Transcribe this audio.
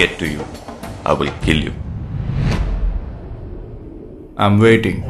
get to you, I will kill you. I'm waiting.